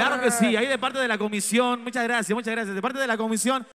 Claro que sí, ahí de parte de la comisión, muchas gracias, muchas gracias. De parte de la comisión